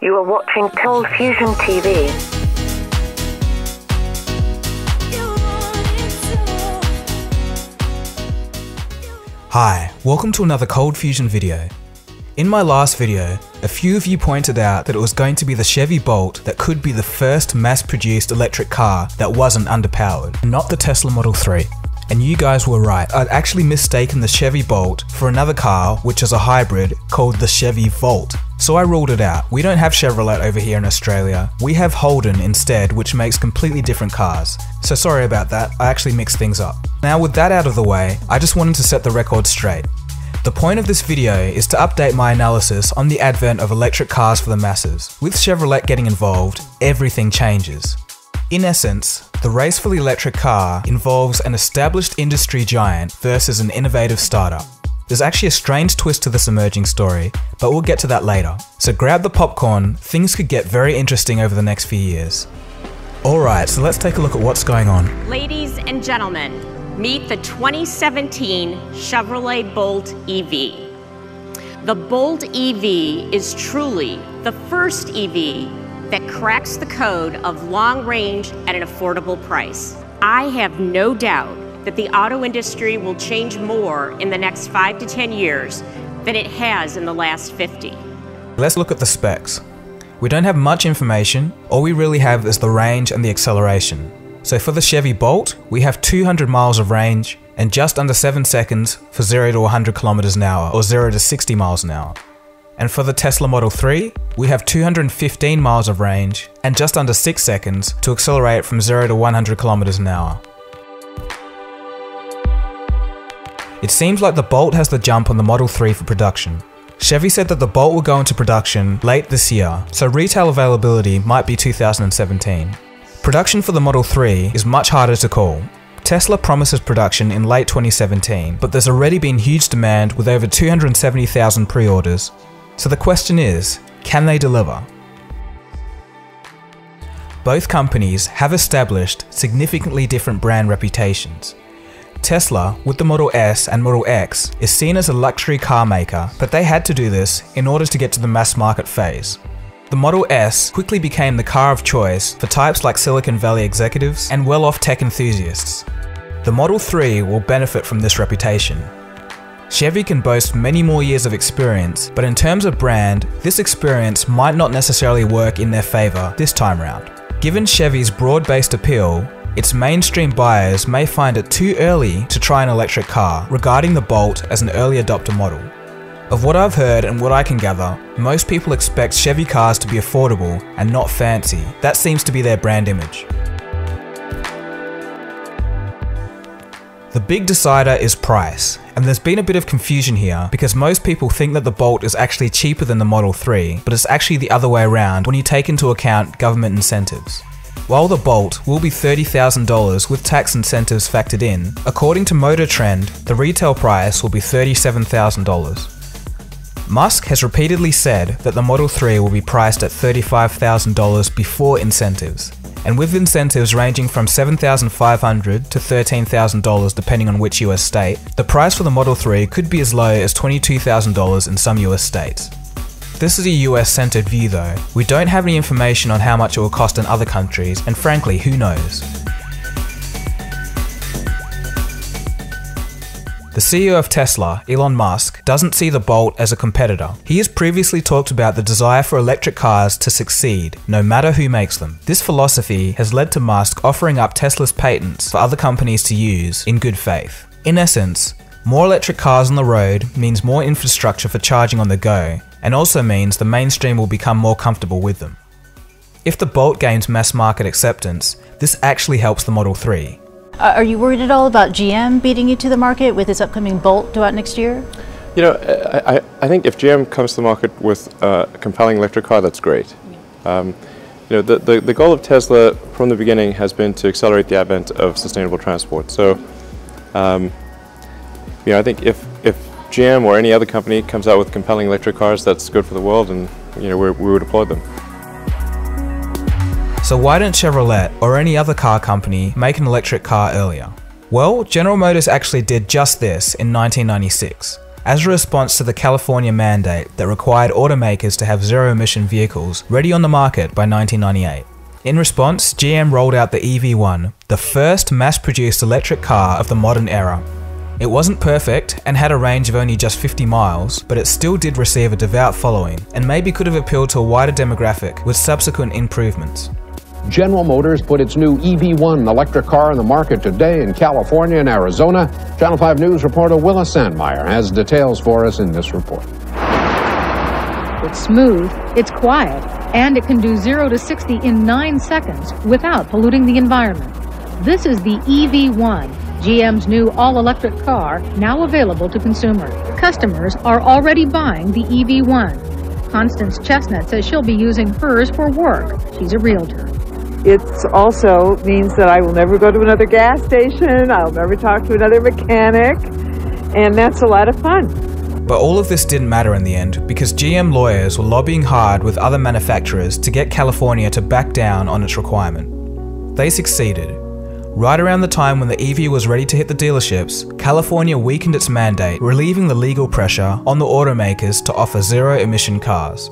You are watching Cold Fusion TV. Hi, welcome to another Cold Fusion video. In my last video, a few of you pointed out that it was going to be the Chevy Bolt that could be the first mass-produced electric car that wasn't underpowered, not the Tesla Model 3. And you guys were right, I'd actually mistaken the Chevy Bolt for another car which is a hybrid called the Chevy Volt. So I ruled it out. We don't have Chevrolet over here in Australia. We have Holden instead, which makes completely different cars. So sorry about that, I actually mixed things up. Now with that out of the way, I just wanted to set the record straight. The point of this video is to update my analysis on the advent of electric cars for the masses. With Chevrolet getting involved, everything changes. In essence, the race for the electric car involves an established industry giant versus an innovative startup. There's actually a strange twist to this emerging story, but we'll get to that later. So grab the popcorn, things could get very interesting over the next few years. Alright, so let's take a look at what's going on. Ladies and gentlemen, meet the 2017 Chevrolet Bolt EV. The Bolt EV is truly the first EV that cracks the code of long range at an affordable price. I have no doubt that the auto industry will change more in the next five to 10 years than it has in the last 50. Let's look at the specs. We don't have much information, all we really have is the range and the acceleration. So for the Chevy Bolt, we have 200 miles of range and just under 7 seconds for 0 to 100 kilometers an hour or 0 to 60 miles an hour. And for the Tesla Model 3, we have 215 miles of range and just under 6 seconds to accelerate from 0 to 100 kilometers an hour. It seems like the Bolt has the jump on the Model 3 for production. Chevy said that the Bolt will go into production late this year, so retail availability might be 2017. Production for the Model 3 is much harder to call. Tesla promises production in late 2017, but there's already been huge demand with over 270,000 pre-orders. So the question is, can they deliver? Both companies have established significantly different brand reputations. Tesla, with the Model S and Model X, is seen as a luxury car maker, but they had to do this in order to get to the mass market phase. The Model S quickly became the car of choice for types like Silicon Valley executives and well-off tech enthusiasts. The Model 3 will benefit from this reputation. Chevy can boast many more years of experience, but in terms of brand, this experience might not necessarily work in their favour this time round. Given Chevy's broad-based appeal, its mainstream buyers may find it too early to try an electric car, regarding the Bolt as an early adopter model. Of what I've heard and what I can gather, most people expect Chevy cars to be affordable and not fancy. That seems to be their brand image. The big decider is price, and there's been a bit of confusion here because most people think that the Bolt is actually cheaper than the Model 3, but it's actually the other way around when you take into account government incentives. While the Bolt will be $30,000 with tax incentives factored in, according to Motor Trend, the retail price will be $37,000. Musk has repeatedly said that the Model 3 will be priced at $35,000 before incentives, and with incentives ranging from $7,500 to $13,000 depending on which US state, the price for the Model 3 could be as low as $22,000 in some US states. This is a US centered view though. We don't have any information on how much it will cost in other countries, and frankly, who knows? The CEO of Tesla, Elon Musk, doesn't see the Bolt as a competitor. He has previously talked about the desire for electric cars to succeed, no matter who makes them. This philosophy has led to Musk offering up Tesla's patents for other companies to use in good faith. In essence, more electric cars on the road means more infrastructure for charging on the go, and also means the mainstream will become more comfortable with them. If the Bolt gains mass market acceptance, this actually helps the Model 3. Uh, are you worried at all about GM beating you to the market with its upcoming Bolt due out next year? You know, I, I think if GM comes to the market with a compelling electric car, that's great. Um, you know, the, the, the goal of Tesla from the beginning has been to accelerate the advent of sustainable transport. So, um, you know, I think if, if GM or any other company comes out with compelling electric cars, that's good for the world, and you know we we would applaud them. So why didn't Chevrolet or any other car company make an electric car earlier? Well, General Motors actually did just this in 1996. as a response to the California mandate that required automakers to have zero emission vehicles ready on the market by 1998. In response, GM rolled out the EV1, the first mass produced electric car of the modern era. It wasn't perfect and had a range of only just 50 miles, but it still did receive a devout following and maybe could have appealed to a wider demographic with subsequent improvements. General Motors put its new EV1 electric car on the market today in California and Arizona. Channel 5 News reporter Willa Sandmeyer has details for us in this report. It's smooth, it's quiet, and it can do 0 to 60 in 9 seconds without polluting the environment. This is the EV1, GM's new all-electric car, now available to consumers. Customers are already buying the EV1. Constance Chestnut says she'll be using hers for work. She's a realtor. It also means that I will never go to another gas station, I'll never talk to another mechanic, and that's a lot of fun. But all of this didn't matter in the end because GM lawyers were lobbying hard with other manufacturers to get California to back down on its requirement. They succeeded. Right around the time when the EV was ready to hit the dealerships, California weakened its mandate, relieving the legal pressure on the automakers to offer zero emission cars.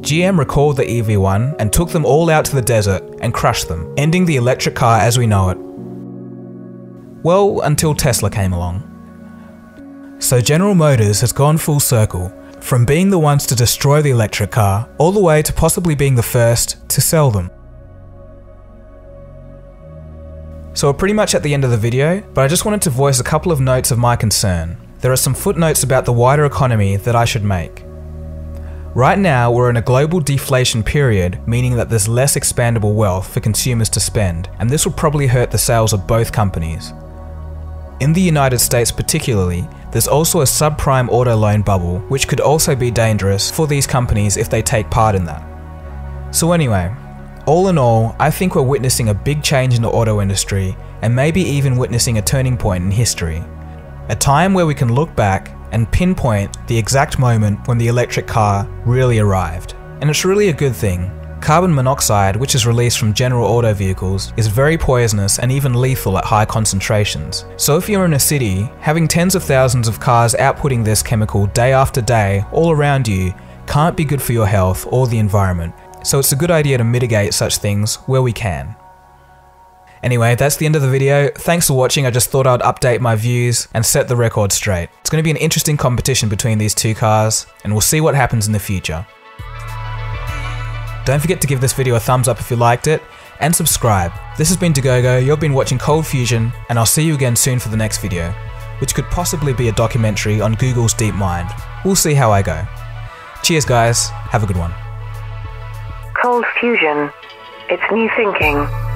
GM recalled the EV1 and took them all out to the desert and crushed them, ending the electric car as we know it. Well, until Tesla came along. So General Motors has gone full circle, from being the ones to destroy the electric car, all the way to possibly being the first to sell them. So we're pretty much at the end of the video, but I just wanted to voice a couple of notes of my concern. There are some footnotes about the wider economy that I should make. Right now, we're in a global deflation period, meaning that there's less expandable wealth for consumers to spend, and this will probably hurt the sales of both companies. In the United States particularly, there's also a subprime auto loan bubble, which could also be dangerous for these companies if they take part in that. So anyway, all in all, I think we're witnessing a big change in the auto industry, and maybe even witnessing a turning point in history. A time where we can look back and pinpoint the exact moment when the electric car really arrived. And it's really a good thing. Carbon monoxide, which is released from general auto vehicles, is very poisonous and even lethal at high concentrations. So if you're in a city, having tens of thousands of cars outputting this chemical day after day all around you can't be good for your health or the environment. So it's a good idea to mitigate such things where we can. Anyway, that's the end of the video. Thanks for watching. I just thought I'd update my views and set the record straight. It's going to be an interesting competition between these two cars, and we'll see what happens in the future. Don't forget to give this video a thumbs up if you liked it, and subscribe. This has been Dagogo, you've been watching Cold Fusion, and I'll see you again soon for the next video, which could possibly be a documentary on Google's DeepMind. We'll see how I go. Cheers guys, have a good one. Cold Fusion. It's new thinking.